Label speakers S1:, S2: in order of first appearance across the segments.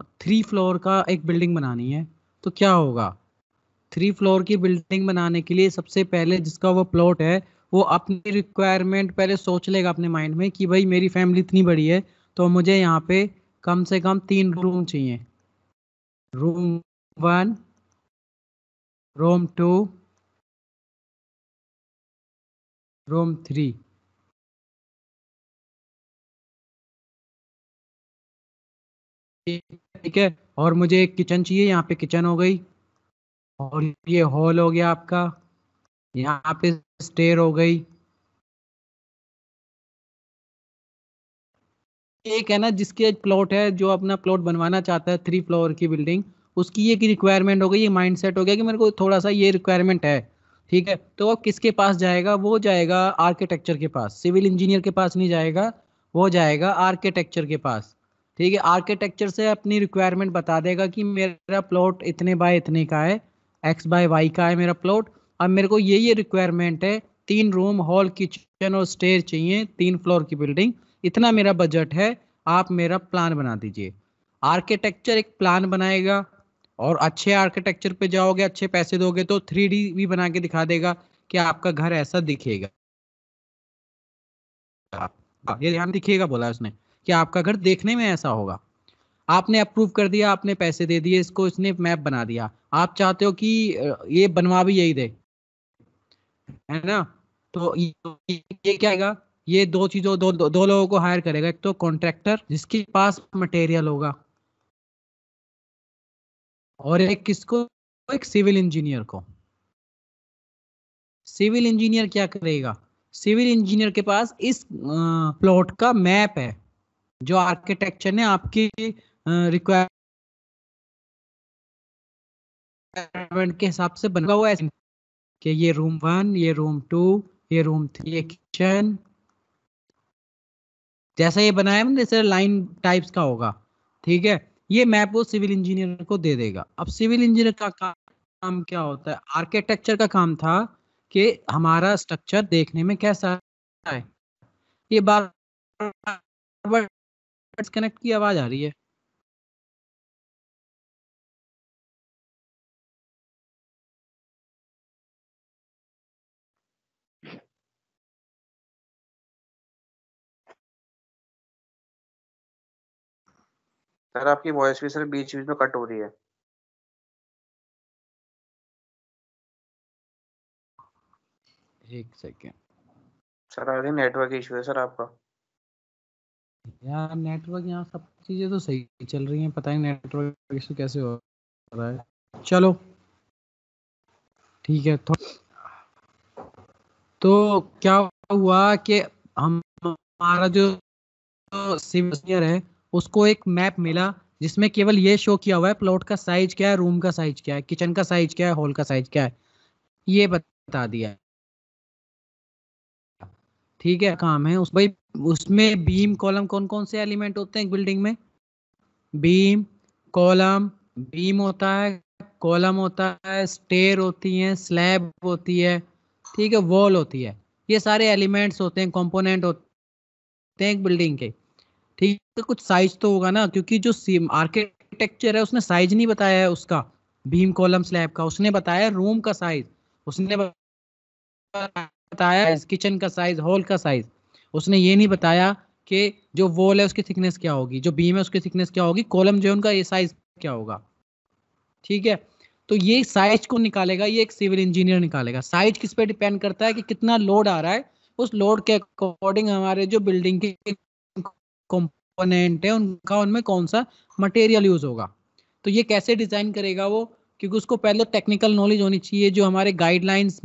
S1: Three floor का एक building बनानी है तो क्या होगा? थ्री फ्लोर की बिल्डिंग बनाने के लिए सबसे पहले जिसका वो प्लॉट है, वो अपनी रिक्वायरमेंट पहले सोच लेगा अपने माइंड में कि भाई मेरी फैमिली इतनी बड़ी है तो मुझे यहाँ पे कम से कम तीन रूम चाहिए। Room one room two room three ठीक है? और मुझे एक किचन चाहिए, यहाँ पे किचन हो गई। और ये हॉल हो गया आपका। यहाँ पे स्टेयर हो गई। एक है ना, जिसके एक प्लॉट है, जो अपना प्लॉट बनवाना चाहता है थ्री फ्लोर की बिल्डिंग उसकी ये की रिक्वायरमेंट हो गई, ये माइंड सेट हो गया कि मेरे को थोड़ा सा ये रिक्वायरमेंट है। ठीक है? तो अब किसके पास जाएगा? वो जाएगा आर्किटेक्चर के पास। सिविल इंजीनियर के पास नहीं जाएगा, वो जाएगा आर्किटेक्चर के पास। ठीक है आर्किटेक्चर से अपनी रिक्वायरमेंट बता देगा कि मेरा प्लॉट इतने बाय इतने का है एक्स बाय वाई का है मेरा प्लॉट अब मेरे को ये ये रिक्वायरमेंट है, तीन रूम हॉल किचन और स्टेयर चाहिए, तीन फ्लोर की बिल्डिंग इतना मेरा बजट है, आप मेरा प्लान बना दीजिए। आर्किटेक्चर एक प्लान बनाएगा और अच्छे आर्किटेक्चर पे जाओगे, अच्छे पैसे दोगे तो थ्री भी बना के दिखा देगा कि आपका घर ऐसा दिखेगा। ये ध्यान दिखेगा बोला उसने। कि आपका घर देखने में ऐसा होगा। आपने अप्रूव कर दिया आपने पैसे दे दिए इसको इसने मैप बना दिया। आप चाहते हो कि ये बनवा भी यही दे। है ना? तो ये क्या है ये दो चीज़ों दो, दो दो लोगों को हायर करेगा। एक तो कॉन्ट्रैक्टर जिसके पास मटेरियल होगा। और एक किसको? एक सिविल इंजीनियर को। सिविल इंजीनियर क्या करेगा? सिविल इंजीनियर के पास इस प्लॉट का मैप है। जो आर्किटेक्चर ने आपकी रिक्वायरमेंट के हिसाब से बना हुआ है। कि ये रूम वन ये रूम टू ये रूम थ्री ये किचन जैसा ये बनाया है जैसे लाइन टाइप्स का होगा। ठीक है? ये मैप वो सिविल इंजीनियर को दे देगा। अब सिविल इंजीनियर का काम क्या होता है? आर्किटेक्चर का काम था कि हमारा स्ट्रक्चर देखने में कैसा है। ये बार कनेक्ट की आवाज़ आ रही है।
S2: सर आपकी वॉइस भी सर बीच बीच में कट हो रही है।
S1: एक second.
S2: Sir I think network issue है सर आपका।
S1: यार नेटवर्क यहाँ सब चीज़ें तो सही चल रही हैं, पता नहीं नेटवर्क इशू कैसे हो रहा है। चलो। ठीक है तो क्या हुआ कि हम हमारा जो सीनियर है, उसको एक मैप मिला, जिसमें केवल ये शो किया हुआ है प्लॉट का साइज़ क्या है रूम का साइज़ क्या है किचन का साइज़ क्या है हॉल का साइज़ क्या है। ये बता दिया। ठीक है, काम है। उस भाई उसमें बीम, कॉलम कौन कौन से एलिमेंट होते हैं बिल्डिंग में? बीम, कॉलम, बीम होता है, कॉलम होता है, स्टेयर होती है, स्लैब होती है, ठीक है, वॉल होती है। ये सारे एलिमेंट्स होते हैं कंपोनेंट होते हैं एक बिल्डिंग के। ठीक है, कुछ साइज़ तो होगा ना, क्योंकि जो आर्किटेक्चर है, उसने साइज़ नहीं बताया है उसका। बीम, कॉलम, स्लैब का, उसने बताया रूम का साइज़ उसने बताया किचन का साइज़ हॉल का साइज़ उसने ये नहीं बताया कि जो वॉल है उसकी थिकनेस क्या होगी, जो बीम है उसकी थिकनेस क्या होगी कॉलम जो है उनका ये साइज़ क्या होगा? ठीक है? तो ये साइज़ को निकालेगा, ये एक सिविल इंजीनियर निकालेगा। साइज़ किस पे डिपेंड करता है कि कितना लोड आ रहा है, उस लोड के अकॉर्डिंग हमारे जो बिल्डिंग के कंपोनेंट है, उनका उनमें कौन सा मटेरियल यूज़ होगा? तो ये कैसे डिज़ाइन करेगा वो? क्योंकि उसको पहले टेक्निकल नॉलेज होनी चाहिए, जो हमारे गाइडलाइंस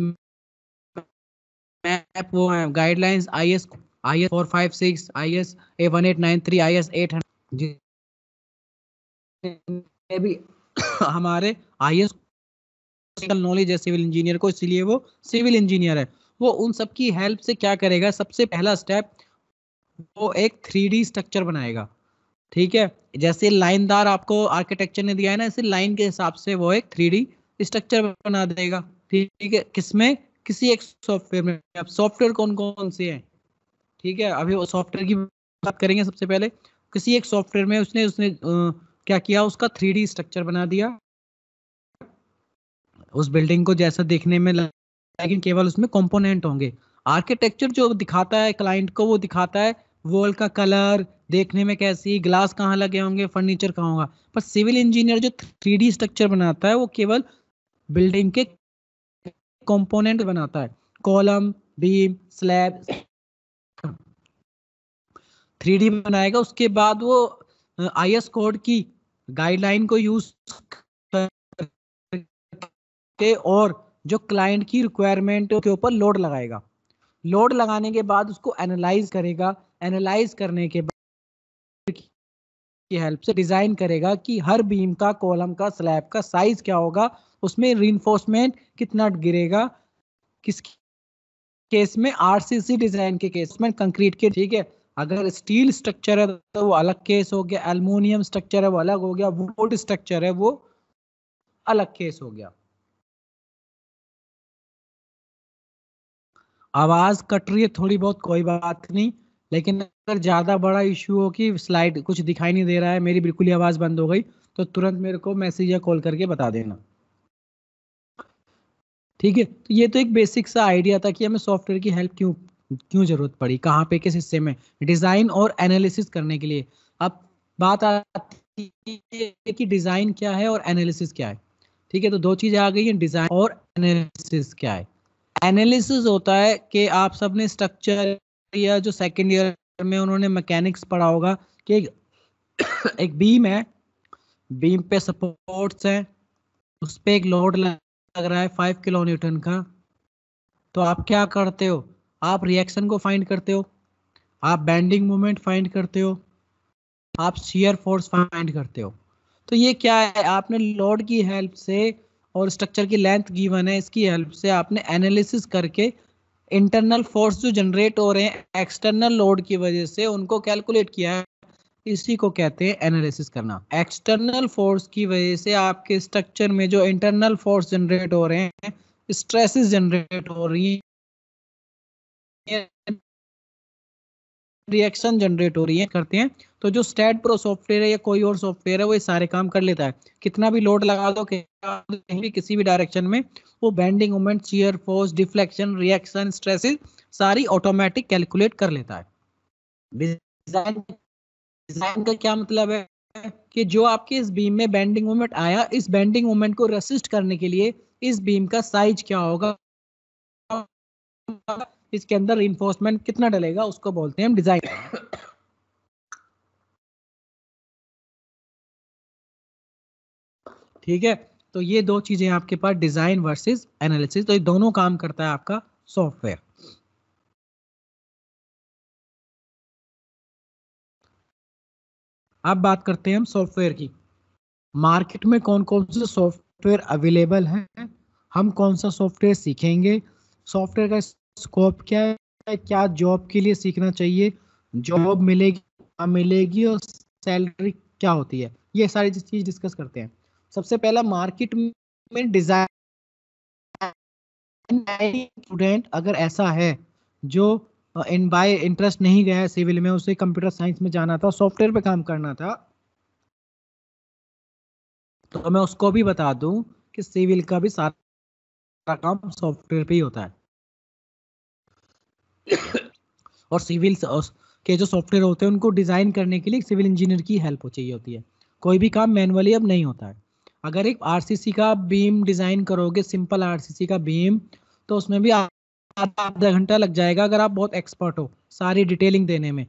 S1: मैप वो है guidelines I S I S four five six I S A one eight nine three I S eight hundred भी हमारे आई एस नॉलेज है सिविल इंजीनियर को, इसलिए वो सिविल इंजीनियर है। वो उन सब की हेल्प से क्या करेगा? सबसे पहला स्टेप वो एक थ्री स्ट्रक्चर बनाएगा। ठीक है? जैसे लाइनदार आपको आर्किटेक्चर ने दिया है ना, ऐसे लाइन के हिसाब से वो एक थ्री स्ट्रक्चर बना देगा। ठीक है? किसमें? किसी एक सॉफ्टवेयर में। अब सॉफ्टवेयर कौन कौन से हैं? ठीक है अभी सॉफ्टवेयर की बात करेंगे सबसे पहले। किसी एक सॉफ्टवेयर में उसने उसने आ, क्या किया उसका थ्री स्ट्रक्चर बना दिया। उस बिल्डिंग को जैसा देखने में लेकिन केवल उसमें कंपोनेंट होंगे। आर्किटेक्चर जो दिखाता है क्लाइंट को वो दिखाता है वॉल का कलर देखने में कैसी ग्लास कहाँ लगे होंगे फर्नीचर कहाँ होगा। पर सिविल इंजीनियर जो थ्री स्ट्रक्चर बनाता है वो केवल बिल्डिंग के कंपोनेंट बनाता है। कॉलम बीम स्लैब थ्री बनाएगा, उसके बाद वो आई एस कोड की गाइडलाइन को यूज़ करके और जो क्लाइंट की रिक्वायरमेंट के ऊपर लोड लगाएगा। लोड लगाने के बाद उसको एनालाइज करेगा। एनालाइज करने के बाद की हेल्प से डिज़ाइन करेगा कि हर बीम का कॉलम का स्लैब का साइज़ क्या होगा, उसमें रीइंफोर्समेंट कितना गिरेगा, किस केस में आरसीसी डिज़ाइन के केस में कंक्रीट के, ठीक है? अगर स्टील स्ट्रक्चर है तो वो अलग केस हो गया, एल्यूमिनियम स्ट्रक्चर है वो अलग हो गया, वुड स्ट्रक्चर है वो अलग केस हो गया। आवाज़ कट रही है, थोड़ी बहुत कोई बात नहीं, लेकिन अगर ज़्यादा बड़ा इश्यू हो कि स्लाइड कुछ दिखाई नहीं दे रहा है, मेरी बिल्कुल ही आवाज़ बंद हो गई तो तुरंत मेरे को मैसेज या कॉल करके बता देना। ठीक है तो ये तो एक बेसिक सा आइडिया था कि हमें सॉफ्टवेयर की हेल्प क्यों क्यों ज़रूरत पड़ी? कहाँ पे? किस हिस्से में? डिज़ाइन और एनालिसिस करने के लिए। अब बात आती है कि डिज़ाइन क्या है और एनालिसिस क्या है। ठीक है तो दो चीज़ें आ गई हैं। डिज़ाइन और एनालिसिस क्या है? एनालिसिस होता है कि आप सबने स्ट्रक्चर या जो सेकेंड ईयर में उन्होंने मैकेनिक्स पढ़ा होगा कि एक बीम है। बीम पे सपोर्ट्स हैं। उस पर एक लोड लग रहा है फाइव किलो न्यूटन का। तो आप क्या करते हो? आप रिएक्शन को फाइंड करते हो, आप बैंडिंग मोमेंट फाइंड करते हो, आप शेयर फोर्स फाइंड करते हो। तो ये क्या है? आपने लोड की हेल्प से और स्ट्रक्चर की लेंथ गिवन है, इसकी हेल्प से आपने एनालिसिस करके इंटरनल फोर्स जो जनरेट हो रहे हैं एक्सटर्नल लोड की वजह से उनको कैलकुलेट किया है। इसी को कहते हैं एनालिसिस करना। एक्सटर्नल फोर्स की वजह से आपके स्ट्रक्चर में जो इंटरनल फोर्स जनरेट हो रहे हैं स्ट्रेसेस जनरेट हो रही रिएक्शन जनरेट हो रही है, करते हैं। तो जो स्टेट प्रो सॉफ्टवेयर है या कोई और सॉफ्टवेयर है, वो ये सारे काम कर लेता है। कितना भी लोड लगा दो कहीं भी किसी भी डायरेक्शन में, वो bending moment shear force deflection reaction stresses सारी ऑटोमेटिक कैलकुलेट कर लेता है। डिज़ाइन डिज़ाइन का क्या मतलब है? कि जो आपके इस बीम में बेंडिंग मोमेंट आया, इस बेंडिंग मोमेंट को रेसिस्ट करने के लिए, इस बीम का साइज़ क्या होगा? इसके अंदर इन्फोर्समेंट कितना डलेगा, उसको बोलते हैं हम डिज़ाइन ठीक है? तो ये दो चीज़ें आपके पास डिज़ाइन वर्सेस एनालिसिस तो ये दोनों काम करता है आपका सॉफ्टवेयर अब बात करते हैं हम सॉफ्टवेयर की. मार्केट में कौन कौन से सॉफ्टवेयर अवेलेबल हैं? हम कौन सा सॉफ्टवेयर सीखेंगे? सॉफ्टवेयर का स्कोप क्या है? क्या जॉब के लिए सीखना चाहिए? जॉब मिलेगी मिलेगी और सैलरी क्या होती है? ये सारी चीज़ डिस्कस करते हैं। सबसे पहला मार्केट में डिज़ाइन स्टूडेंट अगर ऐसा है, जो इन बाय इंटरेस्ट नहीं गया है सिविल में, उसे कंप्यूटर साइंस में जाना था सॉफ्टवेयर पे काम करना था तो मैं उसको भी बता दूँ कि सिविल का भी सारा काम सॉफ्टवेयर पे ही होता है। और सिविल के जो सॉफ्टवेयर होते हैं, उनको डिज़ाइन करने के लिए सिविल इंजीनियर की हेल्प चाहिए होती है। कोई भी काम मैनुअली अब नहीं होता है। अगर एक आरसीसी का बीम डिज़ाइन करोगे, सिंपल आरसीसी का बीम तो उसमें भी आधा आधा घंटा लग जाएगा अगर आप बहुत एक्सपर्ट हो, सारी डिटेलिंग देने में।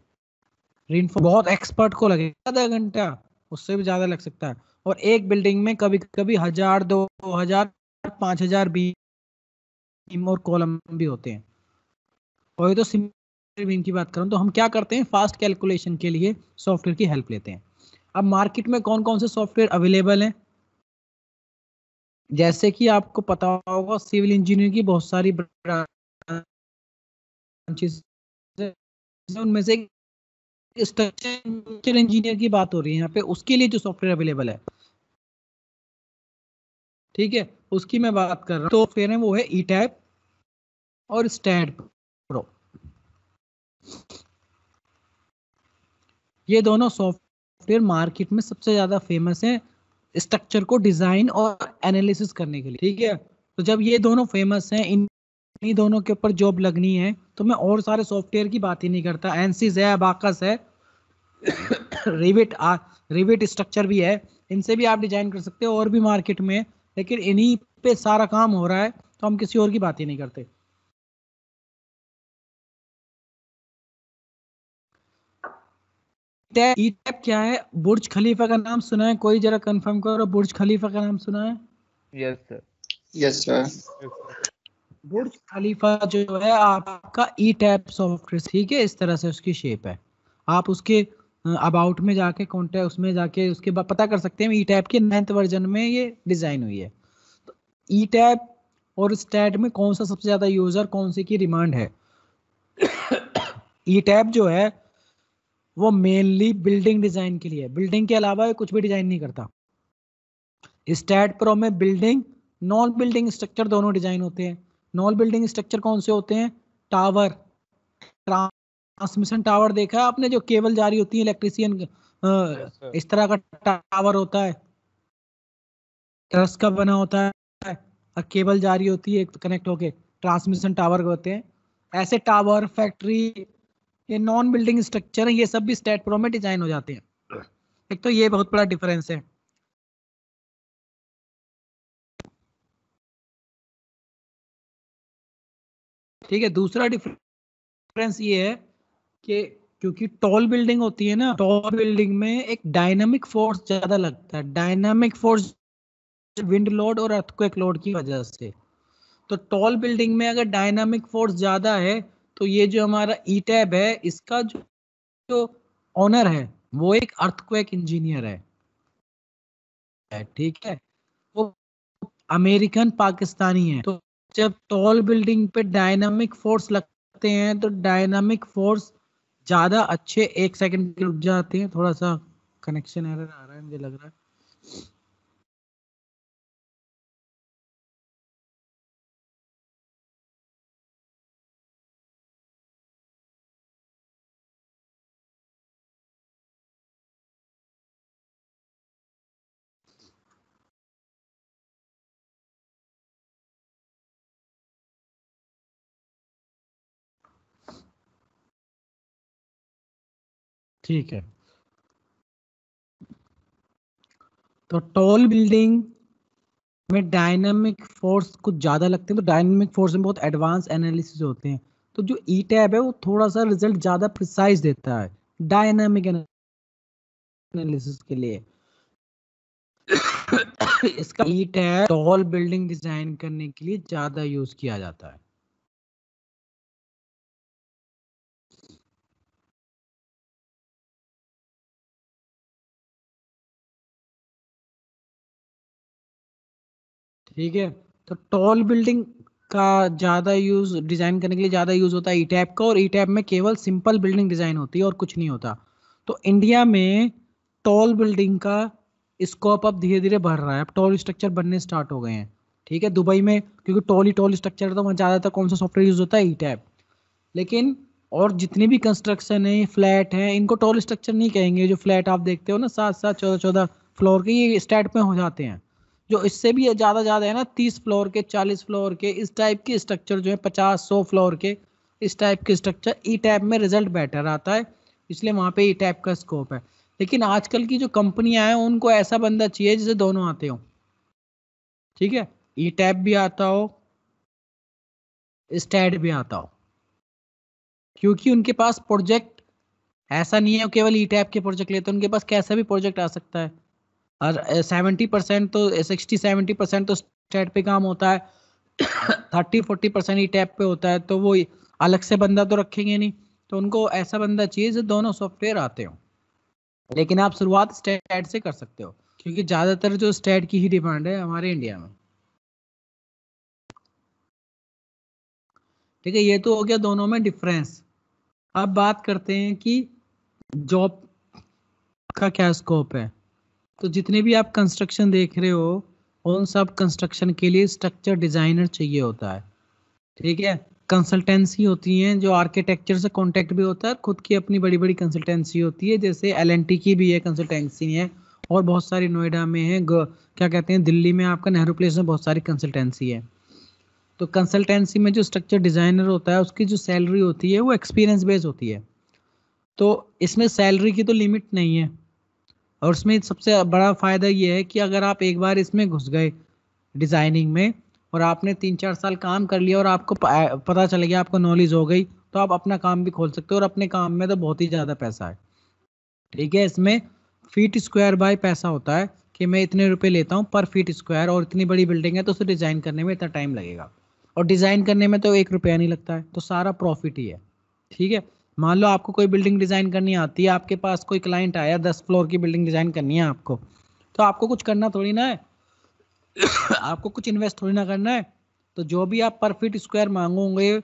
S1: बहुत एक्सपर्ट को लगेगा, आधा घंटा, उससे भी ज़्यादा लग सकता है। और एक बिल्डिंग में कभी कभी हज़ार, दो हज़ार, पाँच हज़ार बीम और कॉलम भी होते हैं। और ये तो बीम की बात करूँ तो हम क्या करते हैं? फास्ट कैलकुलेशन के लिए सॉफ्टवेयर की हेल्प लेते हैं। अब मार्केट में कौन कौन से सॉफ्टवेयर अवेलेबल हैं? जैसे कि आपको पता होगा सिविल इंजीनियर की बहुत सारी उनमें से स्ट्रक्चर इंजीनियर की बात हो रही है यहाँ पे। उसके लिए जो सॉफ्टवेयर अवेलेबल है। ठीक है? उसकी मैं बात कर रहा हूँ। तो फिर वो है ई टैप और प्रो ये दोनों सॉफ्टवेयर मार्केट में सबसे ज़्यादा फ़ेमस है स्ट्रक्चर को डिज़ाइन और एनालिसिस करने के लिए, ठीक है? तो जब ये दोनों फ़ेमस हैं इन इन्हीं दोनों के ऊपर जॉब लगनी है तो मैं और सारे सॉफ्टवेयर की बात ही नहीं करता। एनसीज है अबाकस है रिविट रिविट स्ट्रक्चर भी है, इनसे भी आप डिज़ाइन कर सकते हो और भी मार्केट में, लेकिन इन्हीं पे सारा काम हो रहा है तो हम किसी और की बात ही नहीं करते। ई टैप क्या है? बुर्ज खलीफा का नाम सुना है कोई जरा कंफर्म करो बुर्ज खलीफा का नाम सुना है
S3: yes sir
S2: yes sir
S1: Burj Khalifa जो है आपका ई टैप सॉफ्टवेयर ठीक है? इस तरह से उसकी शेप है। आप उसके अबाउट में जाके कॉन्टेक्ट उसमें जाके उसके बाद पता कर सकते हैं ई टैप के नाइन्थ वर्जन में ये डिज़ाइन हुई है। तो ई टैप और स्टैट में कौन सा सबसे ज़्यादा यूज़र कौन सी की डिमांड है? ई टैप जो है वो मेनली बिल्डिंग डिज़ाइन के लिए बिल्डिंग के अलावा कुछ भी डिज़ाइन नहीं करता। स्टैट प्रो में बिल्डिंग नॉन बिल्डिंग स्ट्रक्चर दोनों डिज़ाइन होते हैं। नॉन बिल्डिंग स्ट्रक्चर कौन से होते हैं? टावर ट्रांसमिशन टावर देखा है आपने जो केबल जारी होती है इलेक्ट्रिशियन इस तरह का टावर होता है। ट्रस का बना होता है। और केबल जारी होती है कनेक्ट होके। ट्रांसमिशन टावर होते हैं। ऐसे टावर फैक्ट्री ये नॉन बिल्डिंग स्ट्रक्चर है, ये सब भी स्टेट प्रो में डिज़ाइन हो जाते हैं। एक तो ये बहुत बड़ा डिफरेंस है। ठीक है, दूसरा डिफरेंस ये है कि क्योंकि टॉल बिल्डिंग होती है ना टॉल बिल्डिंग में एक डायनामिक फोर्स ज़्यादा लगता है। डायनामिक फोर्स विंड लोड और अर्थक्वेक लोड की वजह से। तो टॉल बिल्डिंग में अगर डायनामिक फोर्स ज़्यादा है तो ये जो हमारा ई टैब है, इसका जो जो ऑनर है, वो एक अर्थक्वेक इंजीनियर है। ठीक है? वो अमेरिकन पाकिस्तानी है। तो जब टॉल बिल्डिंग पे डायनामिक फोर्स लगते हैं तो डायनामिक फोर्स ज़्यादा अच्छे एक सेकंड के रुक जाते हैं। थोड़ा सा कनेक्शन एरर आ रहा है, मुझे लग रहा है। ठीक है। तो टॉल बिल्डिंग में डायनामिक फोर्स कुछ ज़्यादा लगते हैं तो डायनामिक फोर्स में बहुत एडवांस एनालिसिस होते हैं। तो जो ई टैब है, वो थोड़ा सा रिज़ल्ट ज़्यादा प्रिसाइज देता है डायनामिक एनालिसिस के लिए। इसका E tab tall building design करने के लिए ज़्यादा यूज़ किया जाता है। ठीक है? तो टॉल बिल्डिंग का ज़्यादा यूज़ डिज़ाइन करने के लिए ज़्यादा यूज़ होता है ई टैप का और ई टैप में केवल सिंपल बिल्डिंग डिज़ाइन होती है और कुछ नहीं होता। तो इंडिया में टॉल बिल्डिंग का स्कोप अब धीरे धीरे बढ़ रहा है। अब टॉल स्ट्रक्चर बनने स्टार्ट हो गए हैं। ठीक है? दुबई में क्योंकि टॉल ही टॉल स्ट्रक्चर है तो वहाँ ज़्यादातर कौन सा सॉफ्टवेयर यूज़ होता है? ई टैप लेकिन और जितनी भी कंस्ट्रक्शन है फ्लैट है, इनको टॉल स्ट्रक्चर नहीं कहेंगे। जो फ्लैट आप देखते हो ना सात सात चौदह चौदह फ्लोर के, ये स्टैट में हो जाते हैं। जो इससे भी ज़्यादा ज़्यादा है ना, तीस फ्लोर के, चालीस फ्लोर के, इस टाइप के स्ट्रक्चर जो है, पचास, सौ फ्लोर के, इस टाइप के स्ट्रक्चर ई टैप में रिज़ल्ट बेटर आता है। इसलिए वहाँ पे ई टैप का स्कोप है। लेकिन आजकल की जो कंपनियाँ हैं, उनको ऐसा बंदा चाहिए जिसे दोनों आते हो। ठीक है? ई टैप भी आता हो स्टैट भी आता हो। क्योंकि उनके पास प्रोजेक्ट ऐसा नहीं है केवल ई टैप के प्रोजेक्ट लेते हैं, उनके पास कैसा भी प्रोजेक्ट आ सकता है। और सेवेंटी परसेंट तो सिक्सटी सेवेंटी परसेंट तो स्टेट पे काम होता है। थर्टी फोर्टी परसेंट ही टैप पे होता है तो वो अलग से बंदा तो रखेंगे नहीं। तो उनको ऐसा बंदा चाहिए जो दोनों सॉफ्टवेयर आते हो। लेकिन आप शुरुआत स्टेट से कर सकते हो, क्योंकि ज़्यादातर जो स्टेट की ही डिमांड है हमारे इंडिया में। ठीक है, ये तो हो गया दोनों में डिफरेंस अब बात करते हैं कि जॉब का क्या स्कोप है। तो जितने भी आप कंस्ट्रक्शन देख रहे हो, उन सब कंस्ट्रक्शन के लिए स्ट्रक्चर डिज़ाइनर चाहिए होता है। ठीक है? कंसल्टेंसी होती हैं जो आर्किटेक्चर से कांटेक्ट भी होता है खुद की अपनी बड़ी बड़ी कंसल्टेंसी होती है, जैसे एलएनटी की भी है कंसल्टेंसी है, और बहुत सारी नोएडा में है क्या कहते हैं, दिल्ली में आपका नेहरू प्लेस में बहुत सारी कंसल्टेंसी है। तो कंसल्टेंसी में जो स्ट्रक्चर डिज़ाइनर होता है, उसकी जो सैलरी होती है, वो एक्सपीरियंस बेस्ड होती है। तो इसमें सैलरी की तो लिमिट नहीं है। और उसमें सबसे बड़ा फ़ायदा ये है कि अगर आप एक बार इसमें घुस गए डिज़ाइनिंग में और आपने तीन चार साल काम कर लिया और आपको पता चल गया, आपको नॉलेज हो गई तो आप अपना काम भी खोल सकते हो और अपने काम में तो बहुत ही ज़्यादा पैसा है। ठीक है, इसमें फीट स्क्वायर बाय पैसा होता है कि मैं इतने रुपए लेता हूँ पर फीट स्क्वायर और इतनी बड़ी बिल्डिंग है तो उसे डिज़ाइन करने में इतना टाइम लगेगा। और डिज़ाइन करने में तो एक रुपया नहीं लगता है तो सारा प्रॉफिट ही है। ठीक है मान लो आपको कोई बिल्डिंग डिज़ाइन करनी आती है, आपके पास कोई क्लाइंट आया, दस फ्लोर की बिल्डिंग डिज़ाइन करनी है आपको तो आपको कुछ करना थोड़ी ना है। आपको कुछ इन्वेस्ट थोड़ी ना करना है। तो जो भी आप पर फीट स्क्वायर मांगोगे,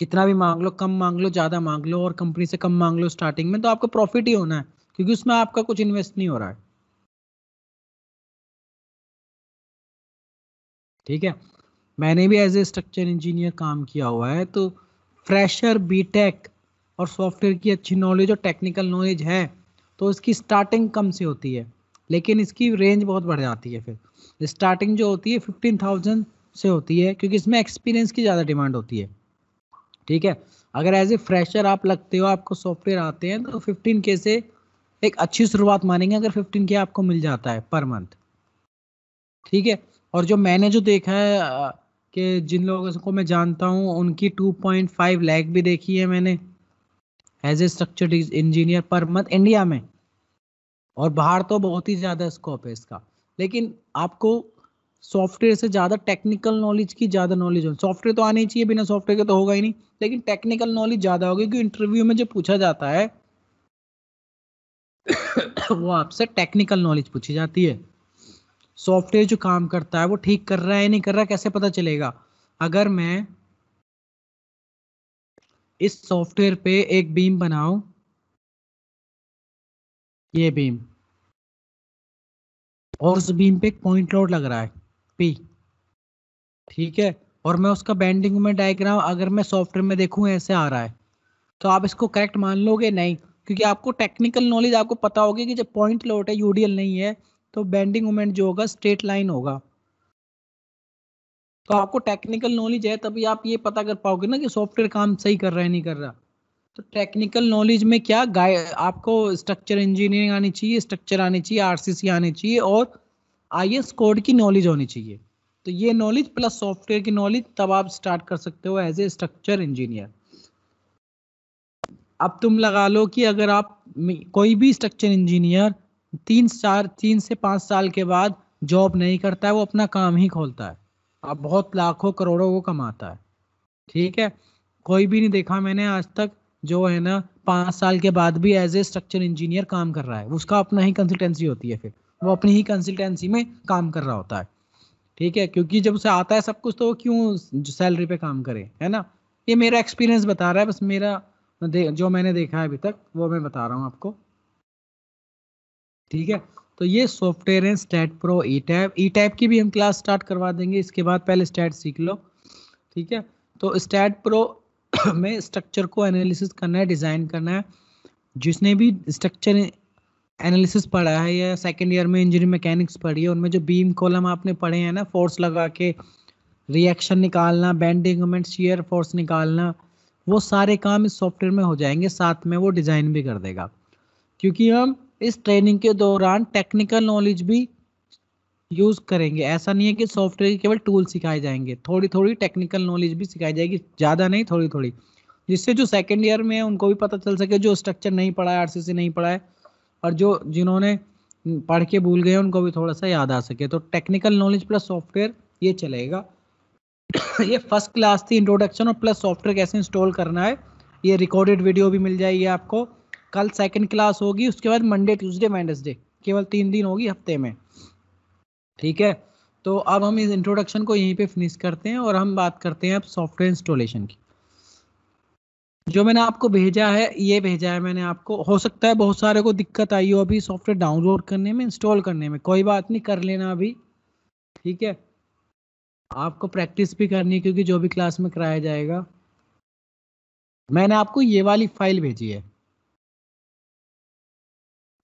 S1: कितना भी मांग लो, कम मांग लो, ज़्यादा मांग लो, और कंपनी से कम मांग लो स्टार्टिंग में तो आपको प्रॉफिट ही होना है, क्योंकि उसमें आपका कुछ इन्वेस्ट नहीं हो रहा है। ठीक है? मैंने भी एज ए स्ट्रक्चर इंजीनियर काम किया हुआ है तो फ्रेशर बीटेक और सॉफ्टवेयर की अच्छी नॉलेज और टेक्निकल नॉलेज है तो इसकी स्टार्टिंग कम से होती है, लेकिन इसकी रेंज बहुत बढ़ जाती है फिर। स्टार्टिंग जो होती है फिफ्टीन थाउज़ेंड से होती है, क्योंकि इसमें एक्सपीरियंस की ज़्यादा डिमांड होती है। ठीक है? अगर एज ए फ्रेशर आप लगते हो, आपको सॉफ्टवेयर आते हैं तो फिफ्टीन के से एक अच्छी शुरुआत मानेंगे, अगर फिफ्टीन के आपको मिल जाता है पर मंथ ठीक है? और जो मैंने जो देखा है कि जिन लोगों को मैं जानता हूँ, उनकी 2.5 लैख भी देखी है मैंने। As a structure engineer per month India में। और बाहर तो बहुत ही ज़्यादा स्कोप है इसका। लेकिन आपको सॉफ्टवेयर से ज़्यादा टेक्निकल नॉलेज की ज़्यादा नॉलेज हो सॉफ्टवेयर तो आनी चाहिए, बिना सॉफ्टवेयर के तो होगा ही नहीं। लेकिन टेक्निकल नॉलेज ज़्यादा होगी क्योंकि इंटरव्यू में जो पूछा जाता है, वो आपसे टेक्निकल नॉलेज पूछी जाती है। सॉफ्टवेयर जो काम करता है, वो ठीक कर रहा है नहीं कर रहा, कैसे पता चलेगा? अगर मैं इस सॉफ्टवेयर पे एक बीम बनाऊँ, ये बीम, और उस बीम पे एक पॉइंट लोड लग रहा है, पी, ठीक है? और मैं उसका बेंडिंग में डायग्राम अगर मैं सॉफ्टवेयर में देखूँ, ऐसे आ रहा है। तो आप इसको करेक्ट मान लोगे? नहीं, क्योंकि आपको टेक्निकल नॉलेज आपको पता होगी कि जब पॉइंट लोड है यूडीएल नहीं है तो बेंडिंग मोमेंट जो होगा स्ट्रेट लाइन होगा। तो आपको टेक्निकल नॉलेज है, तभी आप ये पता कर पाओगे ना कि सॉफ्टवेयर काम सही कर रहा है, नहीं कर रहा। तो टेक्निकल नॉलेज में क्या, गाय, आपको स्ट्रक्चर इंजीनियरिंग आनी चाहिए स्ट्रक्चर आनी चाहिए आरसीसी आनी चाहिए और आईएस कोड की नॉलेज होनी चाहिए। तो ये नॉलेज प्लस सॉफ्टवेयर की नॉलेज तब आप स्टार्ट कर सकते हो एज ए स्ट्रक्चर इंजीनियर अब तुम लगा लो कि अगर आप, कोई भी स्ट्रक्चर इंजीनियर तीन चार तीन से पाँच साल के बाद जॉब नहीं करता है, वो अपना काम ही खोलता है। अब बहुत लाखों करोड़ों वो कमाता है। ठीक है? कोई भी नहीं देखा मैंने आज तक जो है ना, पाँच साल के बाद भी एज ए स्ट्रक्चर इंजीनियर काम कर रहा है। उसका अपना ही कंसल्टेंसी होती है फिर। वो अपनी ही कंसल्टेंसी में काम कर रहा होता है। ठीक है? क्योंकि जब उसे आता है सब कुछ तो वो क्यों सैलरी पे काम करे? है ना? ये मेरा एक्सपीरियंस बता रहा है, बस मेरा जो मैंने देखा है अभी तक, वो मैं बता रहा हूँ आपको। ठीक है? तो ये सॉफ्टवेयर है STAAD Pro E tab E tab की भी हम क्लास स्टार्ट करवा देंगे, इसके बाद पहले स्टैट सीख लो, ठीक है? तो स्टैट प्रो में स्ट्रक्चर को एनालिसिस करना है डिज़ाइन करना है। जिसने भी स्ट्रक्चर एनालिसिस पढ़ा है या सेकेंड ईयर में इंजीनियरिंग मैकेनिक्स पढ़ी है, उनमें जो बीम कॉलम आपने पढ़े हैं ना फोर्स लगा के रिएक्शन निकालना बैंडिंग मोमेंट शेयर फोर्स निकालना, वो सारे काम इस सॉफ्टवेयर में हो जाएँगे, साथ में वो डिज़ाइन भी कर देगा। क्योंकि हम इस ट्रेनिंग के दौरान टेक्निकल नॉलेज भी यूज़ करेंगे। ऐसा नहीं है कि सॉफ्टवेयर के केवल टूल सिखाए जाएँगे। थोड़ी थोड़ी टेक्निकल नॉलेज भी सिखाई जाएगी। ज़्यादा नहीं थोड़ी थोड़ी जिससे जो सेकेंड ईयर में है, उनको भी पता चल सके, जो स्ट्रक्चर नहीं पढ़ा है आरसीसी नहीं पढ़ा है, और जो जिन्होंने पढ़ के भूल गए उनको भी थोड़ा सा याद आ सके। तो टेक्निकल नॉलेज प्लस सॉफ्टवेयर ये चलेगा। ये फ़र्स्ट क्लास थी इंट्रोडक्शन और प्लस सॉफ्टवेयर कैसे इंस्टॉल करना है, ये रिकॉर्डेड वीडियो भी मिल जाएगी आपको। कल सेकंड क्लास होगी, उसके बाद मंडे ट्यूसडे वेंसडे केवल तीन दिन होगी हफ़्ते में। ठीक है? तो अब हम इस इंट्रोडक्शन को यहीं पे फिनिश करते हैं और हम बात करते हैं अब सॉफ्टवेयर इंस्टॉलेशन की। जो मैंने आपको भेजा है, ये भेजा है मैंने आपको। हो सकता है बहुत सारे को दिक्कत आई हो अभी सॉफ्टवेयर डाउनलोड करने में इंस्टॉल करने में। कोई बात नहीं, कर लेना अभी। ठीक है? आपको प्रैक्टिस भी करनी है क्योंकि जो भी क्लास में कराया जाएगा। मैंने आपको ये वाली फ़ाइल भेजी है।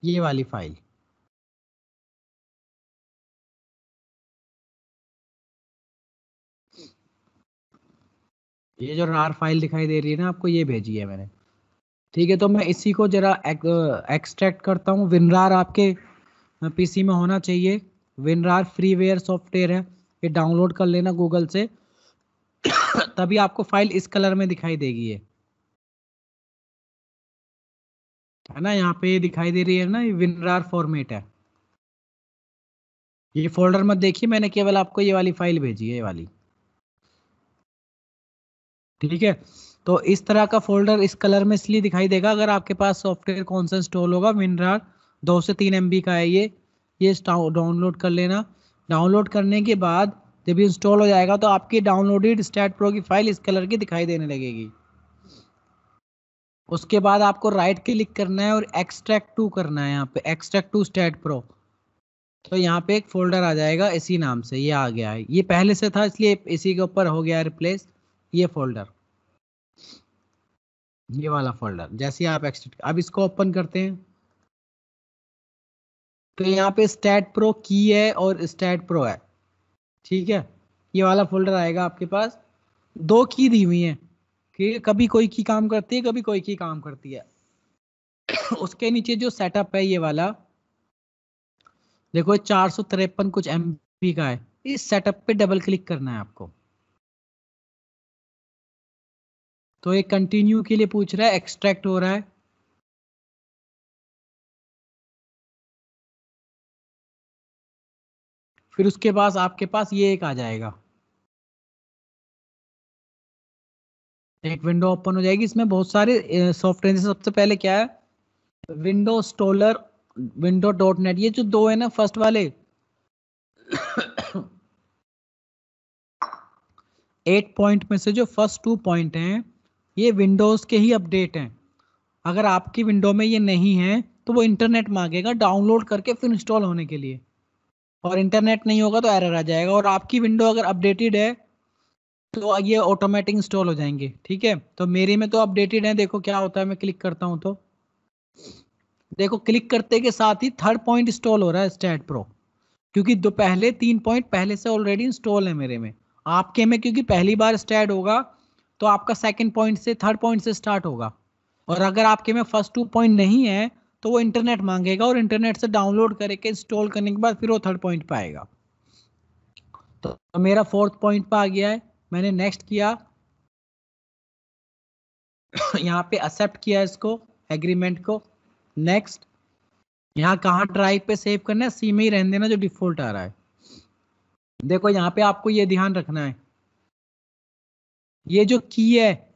S1: ये वाली फ़ाइल। ये जो रार फ़ाइल दिखाई दे रही है ना, आपको ये भेजी है मैंने। ठीक है तो मैं इसी को जरा एक्सट्रैक्ट करता हूँ। विनरार आपके पीसी में होना चाहिए। विनरार फ्रीवेयर सॉफ्टवेयर है। ये डाउनलोड कर लेना गूगल से। तभी आपको फ़ाइल इस कलर में दिखाई देगी ये। है ना, यहाँ पे दिखाई दे रही है ना, ये विनरार फॉर्मेट है। ये फोल्डर मत देखिए, मैंने केवल आपको ये वाली फ़ाइल भेजी है, ये वाली। ठीक है? तो इस तरह का फोल्डर इस कलर में इसलिए दिखाई देगा, अगर आपके पास सॉफ्टवेयर कौन सा इंस्टॉल होगा, विनरार, दो से तीन एम का है ये ये डाउनलोड कर लेना। डाउनलोड करने के बाद जब इंस्टॉल हो जाएगा तो आपकी डाउनलोडेड स्टैट प्रो की फ़ाइल इस कलर की दिखाई देने लगेगी। उसके बाद आपको राइट क्लिक करना है और एक्सट्रैक्ट टू करना है यहाँ पे एक्सट्रैक्ट टू स्टैट प्रो तो यहाँ पे एक फोल्डर आ जाएगा इसी नाम से, ये आ गया है। ये पहले से था, इसलिए इसी के ऊपर हो गया रिप्लेस ये फोल्डर ये वाला फोल्डर जैसे आप एक्सट्रैक्ट अब इसको ओपन करते हैं। तो यहाँ पे स्टैट प्रो की है और स्टैट प्रो है, ठीक है? ये वाला फोल्डर आएगा आपके पास। दो की दी हुई है। कि कभी कोई की काम करती है, कभी कोई की काम करती है। उसके नीचे जो सेटअप है ये वाला, देखो चार सौ तिरपन कुछ एम का है। इस सेटअप पे डबल क्लिक करना है आपको। तो ये कंटिन्यू के लिए पूछ रहा है एक्सट्रैक्ट हो रहा है। फिर उसके बाद आपके पास ये एक आ जाएगा। एक विंडो ओपन हो जाएगी। इसमें बहुत सारे सॉफ्टवेयर जैसे सबसे पहले क्या है? Window installer window dot net ये जो दो है ना फ़र्स्ट वाले एट पॉइंट में से जो फ़र्स्ट टू पॉइंट हैं, ये विंडोज़ के ही अपडेट हैं। अगर आपकी विंडो में ये नहीं है तो वो इंटरनेट मांगेगा डाउनलोड करके फिर इंस्टॉल होने के लिए। और इंटरनेट नहीं होगा तो एरर आ जाएगा। और आपकी विंडो अगर अपडेटेड है तो ये ऑटोमेटिक इंस्टॉल हो जाएँगे, ठीक है? तो मेरे में तो अपडेटेड है, देखो क्या होता है, मैं क्लिक करता हूँ तो। देखो क्लिक करते के साथ ही थर्ड पॉइंट इंस्टॉल हो रहा है स्टैट प्रो क्योंकि दो, पहले तीन पॉइंट पहले से ऑलरेडी इंस्टॉल है मेरे में। आपके में क्योंकि पहली बार स्टैट होगा तो आपका सेकंड पॉइंट से थर्ड पॉइंट से स्टार्ट होगा। और अगर आपके में फ़र्स्ट टू पॉइंट नहीं है तो वो इंटरनेट मांगेगा और इंटरनेट से डाउनलोड करके इंस्टॉल करने के बाद फिर वो थर्ड पॉइंट पे आएगा। तो मेरा फोर्थ पॉइंट पे आ गया है। मैंने नेक्स्ट किया। यहाँ पे एक्सेप्ट किया इसको एग्रीमेंट को। नेक्स्ट यहाँ कहाँ ड्राइव पे सेव करना है? सी में ही रहने देना जो डिफ़ॉल्ट आ रहा है। देखो, यहाँ पे आपको ये ध्यान रखना है। ये जो की है,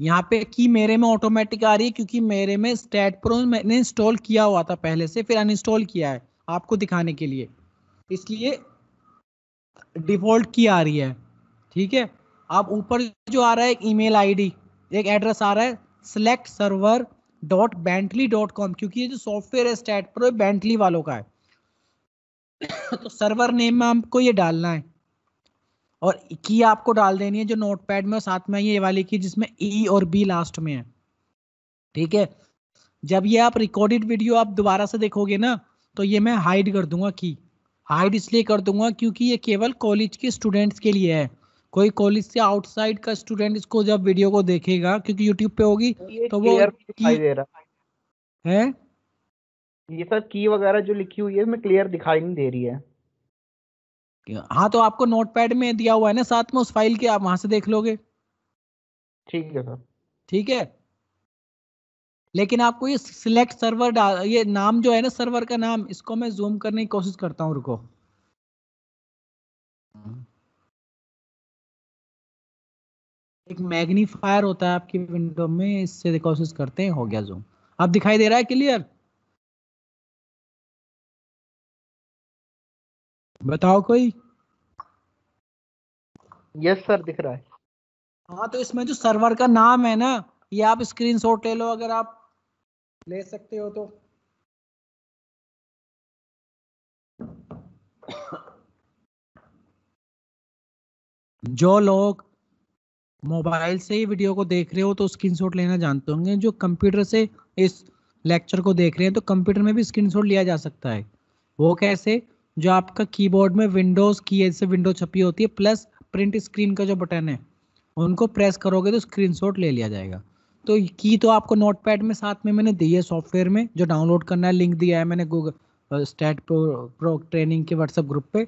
S1: यहाँ पे की मेरे में ऑटोमेटिक आ रही है क्योंकि मेरे में स्टेट प्रो मैंने इंस्टॉल किया हुआ था पहले से, फिर अनइंस्टॉल किया है आपको दिखाने के लिए। इसलिए डिफ़ॉल्ट की आ रही है। ठीक है? अब ऊपर जो आ रहा है एक ईमेल आईडी एक एड्रेस आ रहा है select server dot Bentley dot com क्योंकि ये जो सॉफ्टवेयर है स्टेट प्रो बैंटली वालों का है। तो सर्वर नेम में आपको ये डालना है। और की आपको डाल देनी है जो नोट पैड में साथ में ये वाली की जिसमें ई e और बी लास्ट में है। ठीक है? जब ये आप रिकॉर्डेड वीडियो आप दोबारा से देखोगे ना तो ये मैं हाइड कर दूँगा की हाइड इसलिए कर दूँगा क्योंकि ये केवल कॉलेज के स्टूडेंट्स के लिए है। कोई कॉलेज से आउटसाइड का स्टूडेंट इसको जब वीडियो को देखेगा क्योंकि यूट्यूब पे होगी तो वो
S3: दिखाई दे रहा।
S1: है?
S3: ये सर की वगैरह जो लिखी हुई है इसमें क्लियर दिखाई नहीं दे रही है।
S1: हाँ तो आपको नोटपैड में दिया हुआ है ना साथ में उस फ़ाइल के आप वहाँ से देख लोगे।
S3: ठीक है सर।
S1: ठीक है? लेकिन आपको ये सिलेक्ट सर्वर डाल ये नाम जो है ना सर्वर का नाम इसको मैं जूम करने की कोशिश करता हूँ रुको। एक मैग्नीफायर होता है आपकी विंडो में इससे कोशिश करते हैं हो गया जूम अब दिखाई दे रहा है क्लियर? बताओ कोई।
S3: यस सर दिख रहा है।
S1: हाँ तो इसमें जो सर्वर का नाम है ना ये आप स्क्रीनशॉट ले लो अगर आप ले सकते हो तो। जो लोग मोबाइल से ही वीडियो को देख रहे हो तो स्क्रीनशॉट लेना जानते होंगे। जो कंप्यूटर से इस लेक्चर को देख रहे हैं तो कंप्यूटर में भी स्क्रीनशॉट लिया जा सकता है। वो कैसे? जो आपका कीबोर्ड में विंडोज़ की ऐसे विंडो छपी होती है, प्लस प्रिंट स्क्रीन का जो बटन है, उनको प्रेस करोगे तो स्क्रीनशॉट ले लिया जाएगा। तो की तो आपको नोटपैड में साथ में मैंने दी है सॉफ्टवेयर में, जो डाउनलोड करना है, लिंक दिया है मैंने गूगल स्टेट प्रो ट्रेनिंग के व्हाट्सएप ग्रुप पे।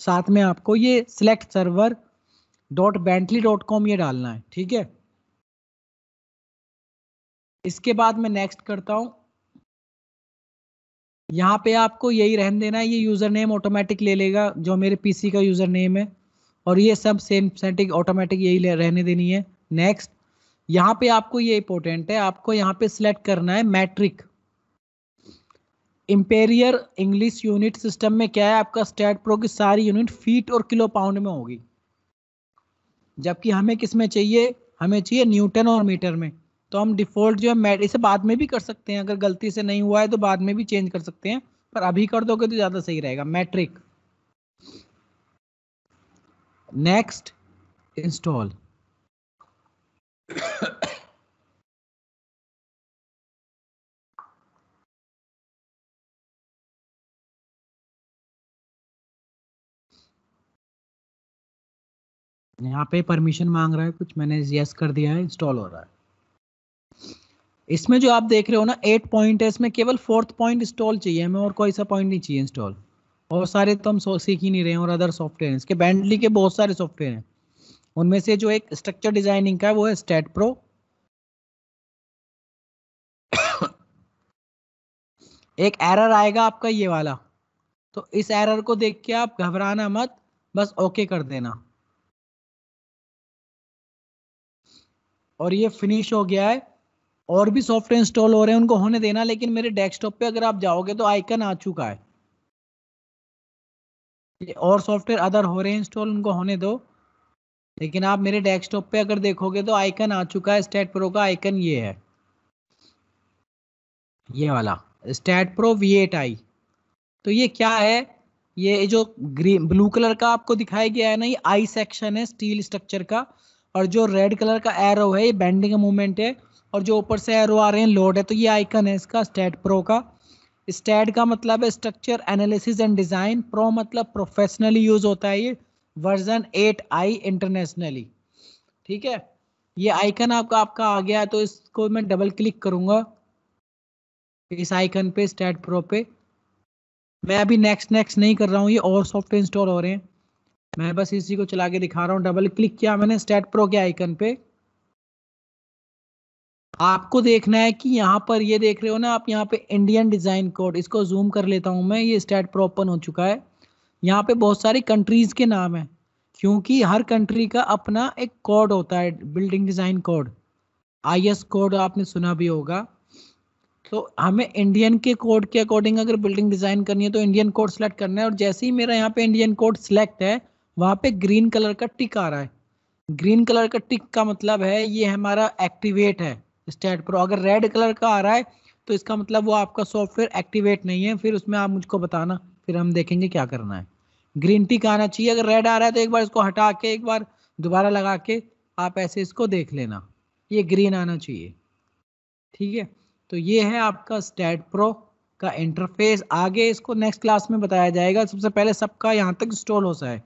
S1: साथ में आपको ये select server dot Bentley dot com ये डालना है, ठीक है? इसके बाद मैं नेक्स्ट करता हूँ। यहाँ पे आपको यही रहने देना है, ये यूज़र नेम ऑटोमेटिक ले लेगा, जो मेरे पीसी का यूज़र नेम है, और ये सब सेम सेटिंग ऑटोमेटिक यही रहने देनी है। नेक्स्ट यहाँ पे आपको ये इंपॉर्टेंट है, आपको यहाँ पे सिलेक्ट करना है metric imperial English unit system में क्या है, आपका स्टेट प्रो की सारी यूनिट फीट और किलो पाउंड में होगी। जबकि हमें किसमें चाहिए? हमें चाहिए न्यूटन और मीटर में। तो हम डिफ़ॉल्ट जो है मैट, इसे बाद में भी कर सकते हैं। अगर गलती से नहीं हुआ है तो बाद में भी चेंज कर सकते हैं। पर अभी कर दोगे तो ज़्यादा सही रहेगा। मैट्रिक। Next, install. यहाँ पे परमिशन मांग रहा है, कुछ मैंने यस कर दिया है इंस्टॉल हो रहा है। इसमें जो आप देख रहे हो ना एट पॉइंट है, इसमें केवल फोर्थ पॉइंट इंस्टॉल चाहिए हमें, और कोई सा पॉइंट नहीं चाहिए इंस्टॉल और सारे तो हम सीख ही नहीं रहे हैं, और अदर सॉफ्टवेयर इसके बैंडली के बहुत सारे सॉफ्टवेयर हैं। उनमें से जो एक स्ट्रक्चर डिज़ाइनिंग का है, वो है स्टेट प्रो एक एरर आएगा आपका ये वाला। तो इस एरर को देख के आप घबराना मत, बस ओके कर देना। और ये फिनिश हो गया है। और भी सॉफ्टवेयर इंस्टॉल हो रहे हैं, उनको होने देना, लेकिन मेरे डेस्कटॉप पे अगर आप जाओगे तो आइकन आ चुका है। और सॉफ्टवेयर अदर हो रहे हैं इंस्टॉल उनको होने दो। लेकिन आप मेरे डेस्कटॉप पे अगर देखोगे तो आइकन आ चुका है स्टेट प्रो का आइकन ये है। ये वाला STAAD Pro V eight I तो ये क्या है? ये जो ग्रीन ब्लू कलर का आपको दिखाया गया है ना, ये आई सेक्शन है स्टील स्ट्रक्चर का। और जो रेड कलर का एरो है, ये बेंडिंग मूवमेंट है, और जो ऊपर से एरो आ रहे हैं लोड है तो ये आइकन है इसका स्टेट प्रो का। स्टेट का मतलब है structure analysis and design pro मतलब प्रोफेशनली यूज़ होता है ये वर्जन एट आई इंटरनेशनली ठीक है? ये आइकन आपका आपका आ गया है तो इसको मैं डबल क्लिक करूँगा। इस आइकन पे स्टेट प्रो पे। मैं अभी नेक्स्ट नेक्स्ट नहीं कर रहा हूँ, ये और सॉफ्टवेयर इंस्टॉल हो रहे हैं। मैं बस इसी को चला के दिखा रहा हूँ। डबल क्लिक किया मैंने स्टेट प्रो के आइकन पे। आपको देखना है कि यहाँ पर ये देख रहे हो ना, आप यहाँ पे इंडियन डिज़ाइन कोड इसको जूम कर लेता हूँ मैं। ये स्टेट प्रो ओपन हो चुका है। यहाँ पे बहुत सारी कंट्रीज़ के नाम है, क्योंकि हर कंट्री का अपना एक कोड होता है building design code IS code आपने सुना भी होगा। तो हमें इंडियन के कोड के अकॉर्डिंग अगर बिल्डिंग डिज़ाइन करनी है तो इंडियन कोड सेलेक्ट करना है। और जैसे ही मेरा यहाँ पे इंडियन कोड सेलेक्ट है वहाँ पे ग्रीन कलर का टिक आ रहा है। ग्रीन कलर का टिक का मतलब है ये हमारा एक्टिवेट है, स्टेट प्रो। अगर रेड कलर का आ रहा है तो इसका मतलब वो आपका सॉफ्टवेयर एक्टिवेट नहीं है, फिर उसमें आप मुझको बताना, फिर हम देखेंगे क्या करना है। ग्रीन टिक आना चाहिए, अगर रेड आ रहा है तो एक बार इसको हटा के, एक बार दोबारा लगा के आप ऐसे इसको देख लेना। ये ग्रीन आना चाहिए। ठीक है? तो ये है आपका स्टेट प्रो का इंटरफेस। आगे इसको नेक्स्ट क्लास में बताया जाएगा। सबसे पहले सबका यहाँ तक इंस्टॉल हो जाए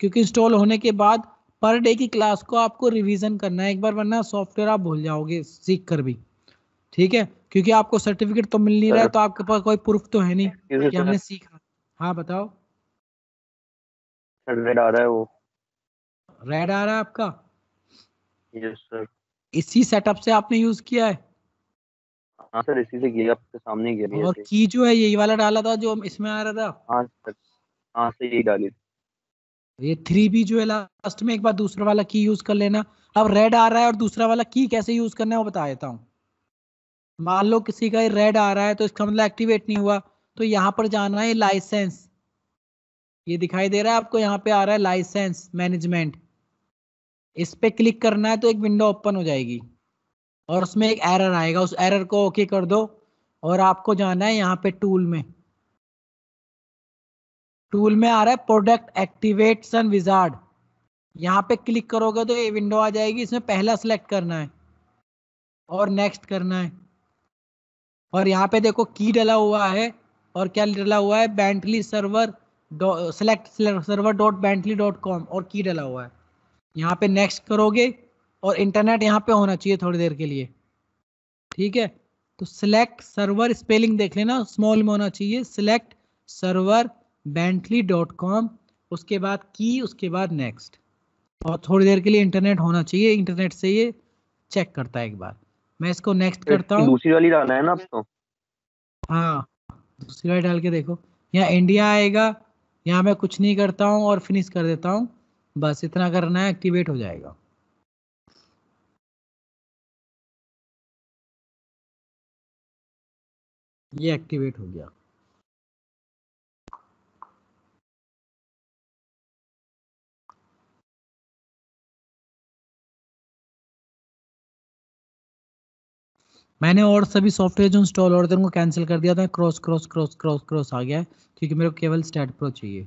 S1: क्योंकि इंस्टॉल होने के बाद पर डे की क्लास को आपको रिवीजन करना है। एक बार वरना सॉफ्टवेयर आप भूल जाओगे सीख कर भी। ठीक है? क्योंकि आपको सर्टिफिकेट तो मिल नहीं रहा है तो आपके पास कोई प्रूफ तो है नहीं कि हमने सीखा हाँ। बताओ।
S2: रेड आ रहा है वो।
S1: रेड आ रहा है आपका?
S2: यस सर
S1: इसी सेटअप से आपने यूज़ किया है?
S2: हाँ सर इसी से किया आपके सामने किया
S1: और की जो है यही वाला डाला था जो इसमें आ रहा था।
S2: हाँ सर। हाँ सर यही डाली
S1: ये थ्री बी जो है लास्ट में एक बार दूसरा वाला की यूज़ कर लेना। अब रेड आ रहा है और दूसरा वाला की कैसे यूज़ करना है वो बता देता हूँ। मान लो किसी का रेड आ रहा है तो इसका मतलब एक्टिवेट नहीं हुआ। तो यहाँ पर जाना है लाइसेंस ये दिखाई दे रहा है आपको, यहाँ पे आ रहा है लाइसेंस मैनेजमेंट इस पे क्लिक करना है तो एक विंडो ओपन हो जाएगी। और उसमें एक एरर आएगा। उस एरर को ओके कर दो। और आपको जाना है यहाँ पे टूल में। टूल में आ रहा है प्रोडक्ट एक्टिवेशन विजार्ड। यहाँ पे क्लिक करोगे तो ये विंडो आ जाएगी, इसमें पहला सिलेक्ट करना है और नेक्स्ट करना है। और यहाँ पे देखो की डला हुआ है और क्या डला हुआ है? Bentley server select server dot Bentley dot com और की डला हुआ है। यहाँ पे नेक्स्ट करोगे और इंटरनेट यहाँ पे होना चाहिए थोड़ी देर के लिए। ठीक है? तो सिलेक्ट सर्वर स्पेलिंग देख लेना स्मॉल में होना चाहिए select server Bentley dot com उसके बाद की उसके बाद नेक्स्ट और थोड़ी देर के लिए इंटरनेट होना चाहिए इंटरनेट से ये चेक करता है एक बार। मैं इसको नेक्स्ट करता हूँ।
S4: दूसरी वाली डालना है ना अब तो?
S1: हाँ दूसरी वाली डाल के देखो। यहाँ इंडिया आएगा यहाँ मैं कुछ नहीं करता हूँ और फिनिश कर देता हूँ। बस इतना करना है एक्टिवेट हो जाएगा। ये एक्टिवेट हो गया। मैंने और सभी सॉफ्टवेयर जो इंस्टॉल और थे उनको कैंसिल कर दिया था। Cross cross cross cross cross आ गया है, क्योंकि मेरे को केवल स्टैट प्रो चाहिए।